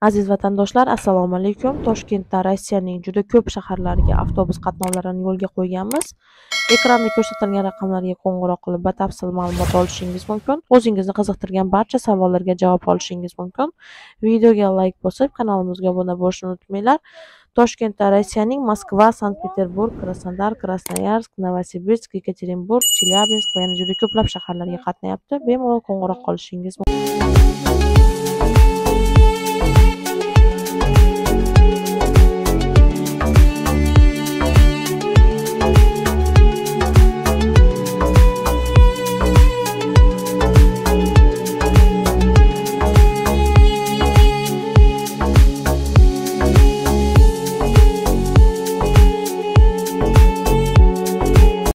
Aziz vatandoshlar, assalomu alaykum. Toshkentda Rossiyaning juda ko'p shaharlariga avtobus qatnovlarini yo'lga qo'yganmiz. Ekranda ko'rsatilgan raqamlarga qo'ng'iroq qilib, batafsil ma'lumot olishingiz mumkin. O'zingizni qiziqtirgan barcha savollarga javob olishingiz mumkin. Videoga layk bosib, kanalimizga obuna bo'lishni unutmanglar. Toshkentda Rossiyaning Moskva, Sankt-Peterburg, Krasnodar, Krasnoyarsk, Novosibirsk, Yekaterinburg, Chelyabinsk va yana juda ko'plab shaharlarga qatnayapti. Bemalol qo'ng'iroq qilishingiz mumkin.